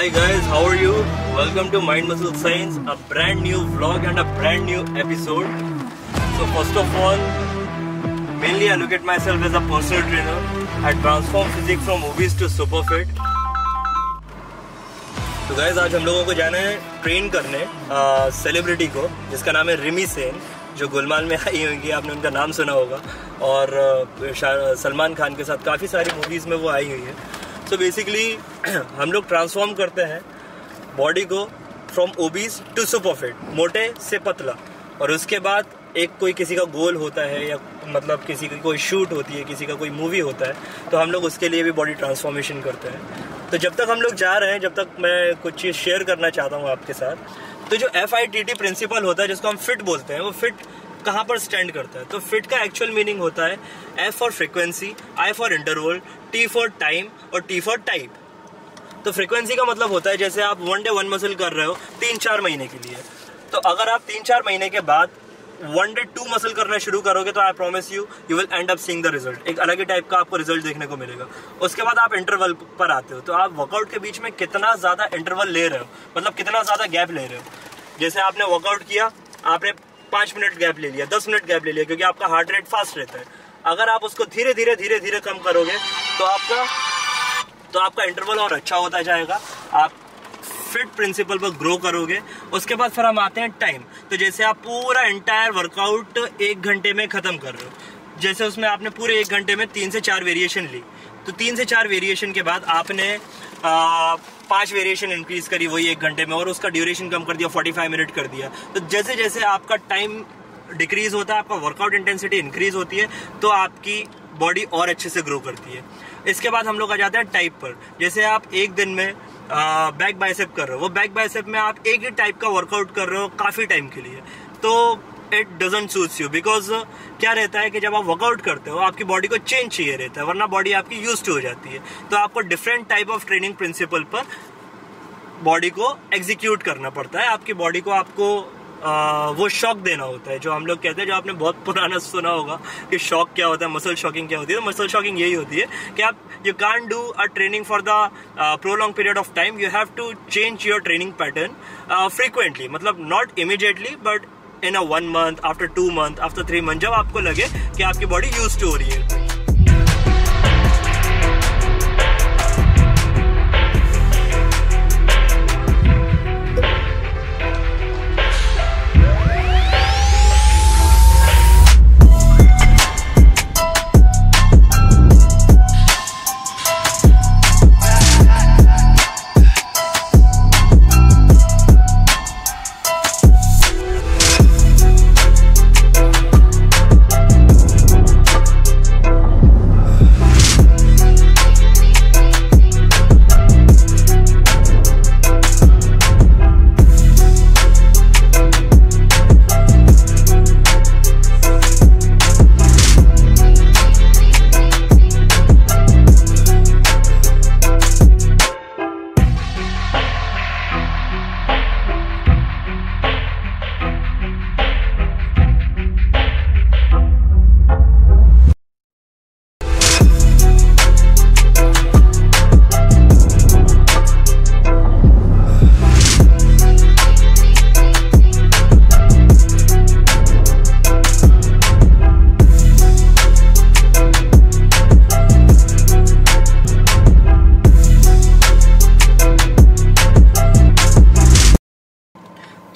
Hi guys, how are you? Welcome to Mind Muscle Science, a brand new vlog and a brand new episode. So first of all, mainly I look at myself as a personal trainer. I transform physique from obese to super fit. तो guys आज हम लोगों को जाना है train करने celebrity को जिसका नाम है रिमी सेन जो गुलमाल में आई होंगी आपने उनका नाम सुना होगा और सलमान खान के साथ काफ़ी सारी मूवीज़ में वो आई हुई है सो बेसिकली हम लोग ट्रांसफॉर्म करते हैं बॉडी को from obese to super fit मोटे से पतला। और उसके बाद एक कोई किसी का गोल होता है या मतलब किसी की कोई शूट होती है, किसी का कोई मूवी होता है तो हम लोग उसके लिए भी बॉडी ट्रांसफॉर्मेशन करते हैं। तो जब तक हम लोग जा रहे हैं, जब तक मैं कुछ चीज़ शेयर करना चाहता हूँ आपके साथ तो जो F I T T principle होता है, जिसको हम फिट बोलते हैं, वो फिट कहाँ पर स्टैंड करता है? तो फिट का एक्चुअल मीनिंग होता है F for frequency I for interval T for time और टी फॉर टाइप तो फ्रिक्वेंसी का मतलब होता है जैसे आप वन डे वन मसल कर रहे हो तीन चार महीने के लिए। तो अगर आप तीन चार महीने के बाद वन डे टू मसल करना शुरू करोगे तो I promise you you will end up seeing the result एक अलग ही टाइप का आपको रिज़ल्ट देखने को मिलेगा। उसके बाद आप इंटरवल पर आते हो तो आप वर्कआउट के बीच में कितना ज़्यादा इंटरवल ले रहे हो? मतलब कितना ज़्यादा गैप ले रहे हो? जैसे आपने वर्कआउट किया, आपने पाँच मिनट गैप ले लिया, दस मिनट गैप ले लिया, क्योंकि आपका हार्ट रेट फास्ट रहता है। अगर आप उसको धीरे धीरे धीरे धीरे कम करोगे तो आपका तो आपका इंटरवल और अच्छा होता जाएगा। आप फिट प्रिंसिपल पर ग्रो करोगे। उसके बाद फिर हम आते हैं टाइम तो जैसे आप पूरा इंटायर वर्कआउट एक घंटे में खत्म कर रहे हो, जैसे उसमें आपने पूरे एक घंटे में तीन से चार वेरिएशन ली तो तीन से चार वेरिएशन के बाद आपने पाँच वेरिएशन इंक्रीज करी, वही एक घंटे में, और उसका ड्यूरेशन कम कर दिया फोर्टी फाइव मिनट कर दिया। तो जैसे जैसे आपका टाइम डिक्रीज होता है, आपका वर्कआउट इंटेंसिटी इंक्रीज होती है तो आपकी बॉडी और अच्छे से ग्रो करती है। इसके बाद हम लोग आ जाते हैं टाइप पर। जैसे आप एक दिन में बैक बाइसेप कर रहे हो, वो बैक बाइसेप में आप एक ही टाइप का वर्कआउट कर रहे हो काफ़ी टाइम के लिए। तो it doesn't suits you because क्या रहता है कि जब आप वर्कआउट करते हो आपकी बॉडी को चेंज चाहिए रहता है वरना बॉडी आपकी यूज़ हो जाती है। तो आपको different type of training principle पर बॉडी को एग्जीक्यूट करना पड़ता है। आपकी बॉडी को आपको आ, वो शॉक देना होता है जो हम लोग कहते हैं जो आपने बहुत पुराना सुना होगा कि शॉक क्या होता है मसल शॉकिंग क्या होती है। तो मसल शॉकिंग यही होती है कि आप you can do a training for the prolong period of time you have to change your training pattern frequently मतलब not immediately but in a one month after two month after three month जब आपको लगे कि आपकी body use to हो रही है।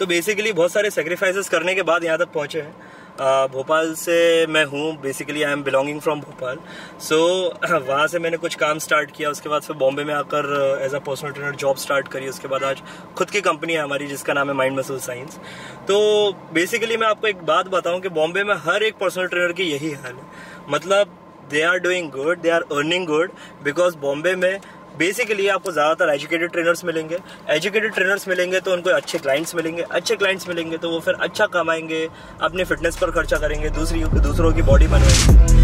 तो बेसिकली बहुत सारे सेक्रीफाइसेस करने के बाद यहाँ तक पहुँचे हैं। भोपाल से मैं हूँ basically I am belonging from Bhopal. So वहाँ से मैंने कुछ काम स्टार्ट किया, उसके बाद फिर बॉम्बे में आकर as a personal trainer job start करी, उसके बाद आज खुद की कंपनी है हमारी, जिसका नाम है माइंड मसल साइंस तो बेसिकली मैं आपको एक बात बताऊँ कि बॉम्बे में हर एक पर्सनल ट्रेनर की यही हाल है। मतलब they are doing good they are earning good because Bombay में बेसिकली आपको ज़्यादातर एजुकेटेड ट्रेनर्स मिलेंगे। एजुकेटेड ट्रेनर्स मिलेंगे तो उनको अच्छे क्लाइंट्स मिलेंगे। अच्छे क्लाइंट्स मिलेंगे तो वो फिर अच्छा कमाएँगे, अपने फिटनेस पर खर्चा करेंगे, दूसरी दूसरों की बॉडी बनवाएँगे।